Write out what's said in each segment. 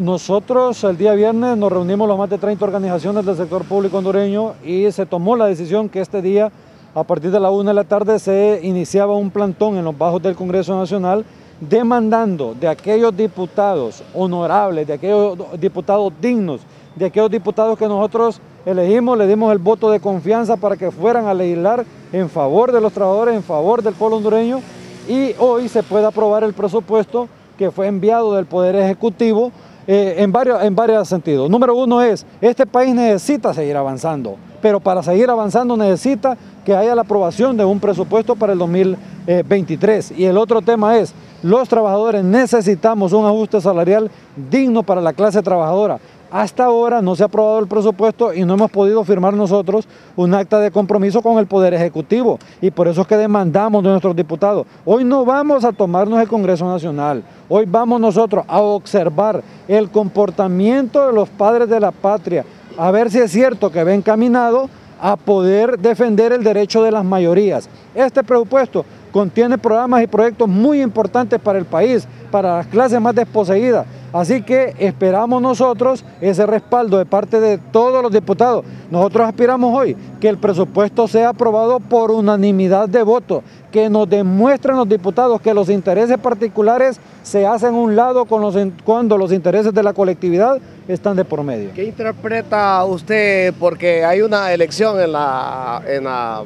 nosotros el día viernes nos reunimos los más de 30 organizaciones del sector público hondureño y se tomó la decisión que este día, a partir de la una de la tarde, se iniciaba un plantón en los bajos del Congreso Nacional demandando de aquellos diputados honorables, de aquellos diputados dignos, de aquellos diputados que nosotros elegimos, le dimos el voto de confianza para que fueran a legislar en favor de los trabajadores, en favor del pueblo hondureño. Y hoy se puede aprobar el presupuesto que fue enviado del Poder Ejecutivo eh, en, varios, en varios sentidos. Número uno es, este país necesita seguir avanzando, pero para seguir avanzando necesita que haya la aprobación de un presupuesto para el 2023. Y el otro tema es, los trabajadores necesitamos un ajuste salarial digno para la clase trabajadora. Hasta ahora no se ha aprobado el presupuesto y no hemos podido firmar nosotros un acta de compromiso con el Poder Ejecutivo y por eso es que demandamos de nuestros diputados. Hoy no vamos a tomarnos el Congreso Nacional, hoy vamos nosotros a observar el comportamiento de los padres de la patria, a ver si es cierto que ven caminado a poder defender el derecho de las mayorías. Este presupuesto contiene programas y proyectos muy importantes para el país, para las clases más desposeídas, Así que esperamos nosotros ese respaldo de parte de todos los diputados. Nosotros aspiramos hoy que el presupuesto sea aprobado por unanimidad de votos, que nos demuestren los diputados que los intereses particulares se hacen un lado cuando los intereses de la colectividad están de por medio. ¿Qué interpreta usted? Porque hay una elección en la, en la,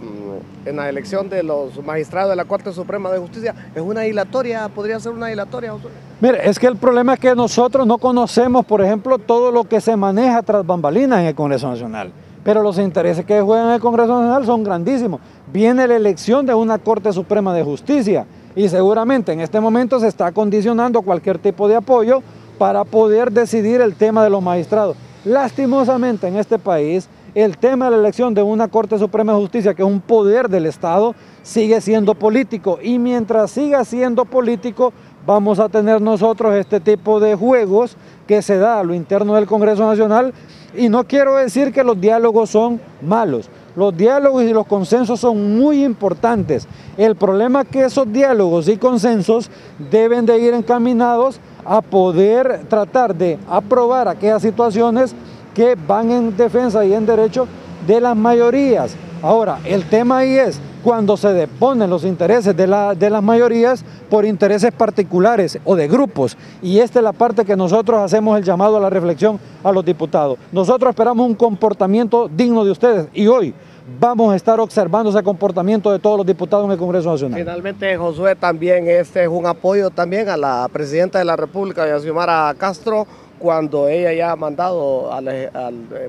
en la elección de los magistrados de la Corte Suprema de Justicia. ¿Es una dilatoria? ¿Podría ser una dilatoria? Mire, es que el problema es que nosotros no conocemos, por ejemplo, todo lo que se maneja tras bambalinas en el Congreso Nacional. Pero los intereses que juegan en el Congreso Nacional son grandísimos. Viene la elección de una Corte Suprema de Justicia y seguramente en este momento se está condicionando cualquier tipo de apoyo para poder decidir el tema de los magistrados. Lastimosamente en este país, el tema de la elección de una Corte Suprema de Justicia, que es un poder del Estado, sigue siendo político. Y mientras siga siendo político, vamos a tener nosotros este tipo de juegos que se da a lo interno del Congreso Nacional. Y no quiero decir que los diálogos son malos. Los diálogos y los consensos son muy importantes. El problema es que esos diálogos y consensos deben de ir encaminados a poder tratar de aprobar aquellas situaciones que van en defensa y en derecho de las mayorías. Ahora, el tema ahí es cuando se deponen los intereses de, la, de las mayorías por intereses particulares o de grupos. Y esta es la parte que nosotros hacemos el llamado a la reflexión a los diputados. Nosotros esperamos un comportamiento digno de ustedes y hoy vamos a estar observando ese comportamiento de todos los diputados en el Congreso Nacional. Finalmente, Josué, también este es un apoyo también a la presidenta de la República, Xiomara Castro, cuando ella ya ha mandado eh,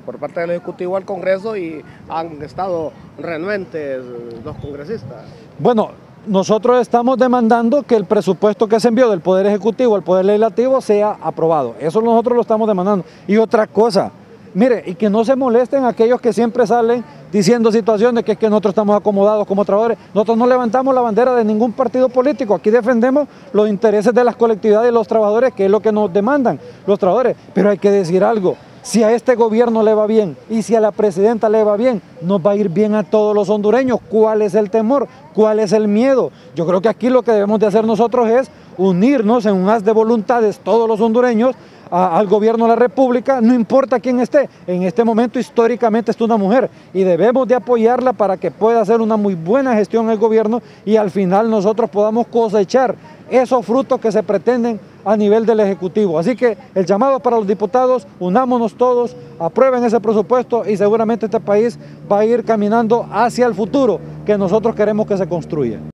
por parte del Ejecutivo al Congreso y han estado renuentes los congresistas. Bueno, nosotros estamos demandando que el presupuesto que se envió del Poder Ejecutivo al Poder Legislativo sea aprobado. Eso nosotros lo estamos demandando. Y otra cosa, mire, y que no se molesten aquellos que siempre salen diciendo situaciones que es que nosotros estamos acomodados como trabajadores. Nosotros no levantamos la bandera de ningún partido político. Aquí defendemos los intereses de las colectividades y los trabajadores, que es lo que nos demandan los trabajadores. Pero hay que decir algo. Si a este gobierno le va bien y si a la presidenta le va bien, nos va a ir bien a todos los hondureños. ¿Cuál es el temor? ¿Cuál es el miedo? Yo creo que aquí lo que debemos de hacer nosotros es unirnos en un haz de voluntades todos los hondureños al gobierno de la República, no importa quién esté. En este momento históricamente está una mujer y debemos de apoyarla para que pueda hacer una muy buena gestión el gobierno y al final nosotros podamos cosechar esos frutos que se pretenden a nivel del Ejecutivo. Así que el llamado para los diputados, unámonos todos, aprueben ese presupuesto y seguramente este país va a ir caminando hacia el futuro que nosotros queremos que se construya.